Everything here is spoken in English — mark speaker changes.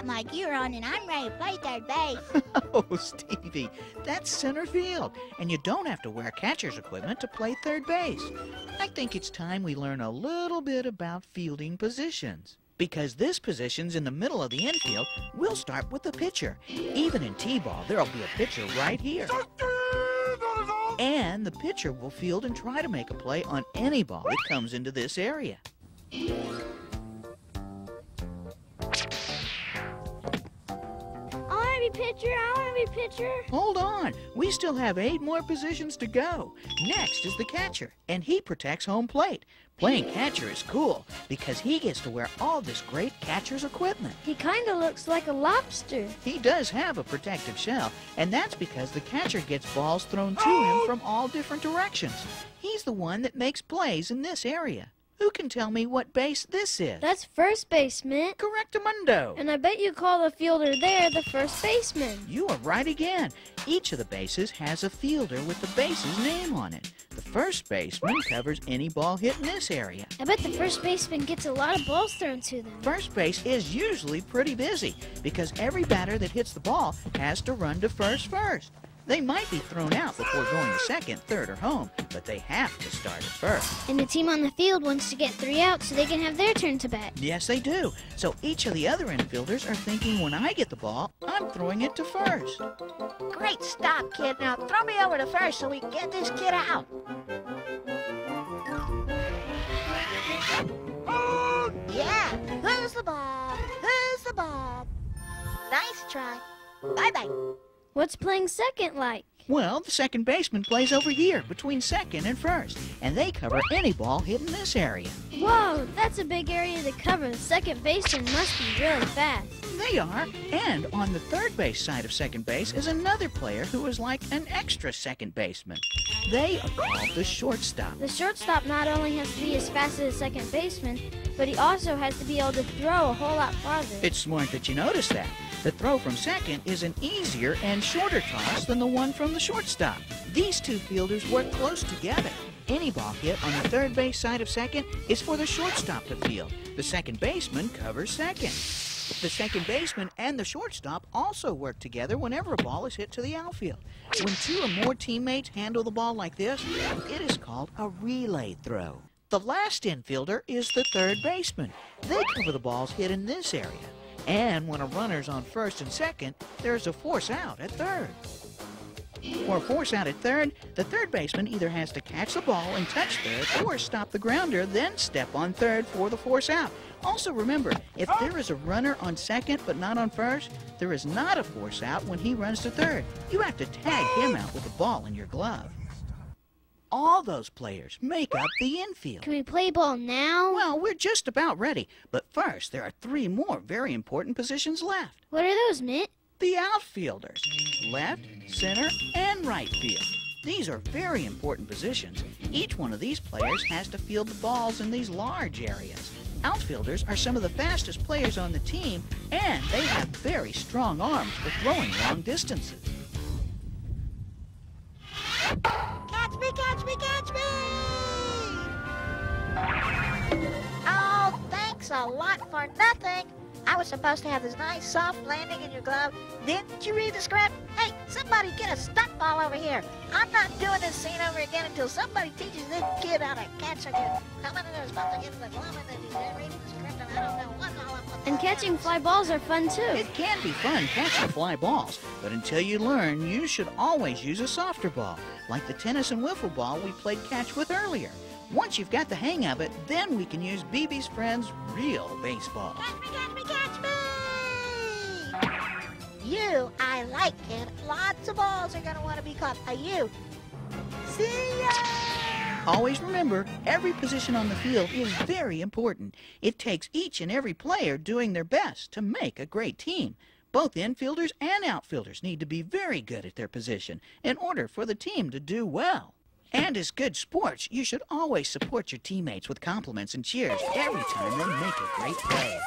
Speaker 1: got my gear on and I'm ready to play third base.
Speaker 2: Oh, Stevie, that's center field, and you don't have to wear catcher's equipment to play third base. I think it's time we learn a little bit about fielding positions. Because this position's in the middle of the infield, we'll start with the pitcher. Even in T-ball, there'll be a pitcher right here. And the pitcher will field and try to make a play on any ball that comes into this area.
Speaker 3: To be pitcher. I want to be pitcher.
Speaker 2: Hold on, we still have eight more positions to go. Next is the catcher, and he protects home plate. Playing catcher is cool because he gets to wear all this great catcher's equipment.
Speaker 3: He kind of looks like a lobster.
Speaker 2: He does have a protective shell, and that's because the catcher gets balls thrown to him oh! from all different directions. He's the one that makes plays in this area. Who can tell me what base this is?
Speaker 3: That's first baseman.
Speaker 2: Correctamundo.
Speaker 3: And I bet you call the fielder there the first baseman.
Speaker 2: You are right again. Each of the bases has a fielder with the base's name on it. The first baseman covers any ball hit in this area.
Speaker 3: I bet the first baseman gets a lot of balls thrown to them.
Speaker 2: First base is usually pretty busy because every batter that hits the ball has to run to first first. They might be thrown out before going to second, third, or home, but they have to start at first.
Speaker 3: And the team on the field wants to get three out so they can have their turn to bat.
Speaker 2: Yes, they do. So each of the other infielders are thinking when I get the ball, I'm throwing it to first.
Speaker 1: Great stop, kid. Now throw me over to first so we can get this kid out. Yeah, who's the ball? Who's the ball? Nice try. Bye-bye.
Speaker 3: What's playing second like?
Speaker 2: Well, the second baseman plays over here between second and first, and they cover any ball hit in this area.
Speaker 3: Whoa, that's a big area to cover. The second baseman must be really fast.
Speaker 2: They are. And on the third base side of second base is another player who is like an extra second baseman. They are called the shortstop.
Speaker 3: The shortstop not only has to be as fast as the second baseman, but he also has to be able to throw a whole lot farther.
Speaker 2: It's smart that you noticed that. The throw from second is an easier and shorter toss than the one from the shortstop. These two fielders work close together. Any ball hit on the third base side of second is for the shortstop to field. The second baseman covers second. The second baseman and the shortstop also work together whenever a ball is hit to the outfield. When two or more teammates handle the ball like this, it is called a relay throw. The last infielder is the third baseman. They cover the balls hit in this area. And when a runner's on first and second, there's a force out at third. For a force out at third, the third baseman either has to catch the ball and touch third or stop the grounder, then step on third for the force out. Also remember, if there is a runner on second but not on first, there is not a force out when he runs to third. You have to tag him out with the ball in your glove. All those players make up the infield.
Speaker 3: Can we play ball now?
Speaker 2: Well, we're just about ready. But first, there are three more very important positions left.
Speaker 3: What are those, Mitt?
Speaker 2: The outfielders left, center, and right field. These are very important positions. Each one of these players has to field the balls in these large areas. Outfielders are some of the fastest players on the team, and they have very strong arms for throwing long distances.
Speaker 1: Catch me, catch me! Oh, thanks a lot for nothing. I was supposed to have this nice soft landing in your glove. Didn't you read the script? Hey, somebody get a stunt ball over here. I'm not doing this scene over again until somebody teaches this kid how to catch a good. How are supposed to get in the glove and then he's reading the script and I don't know what all
Speaker 3: And catching fly balls are fun too.
Speaker 2: It can be fun catching fly balls, but until you learn, you should always use a softer ball, like the tennis and wiffle ball we played catch with earlier. Once you've got the hang of it, then we can use BB's friend's real baseball.
Speaker 1: Catch me, catch me, catch me! You, I like, it. Lots of balls are gonna want to be caught by you. See ya!
Speaker 2: Always remember, every position on the field is very important. It takes each and every player doing their best to make a great team. Both infielders and outfielders need to be very good at their position in order for the team to do well. And as good sports, you should always support your teammates with compliments and cheers every time they make a great play.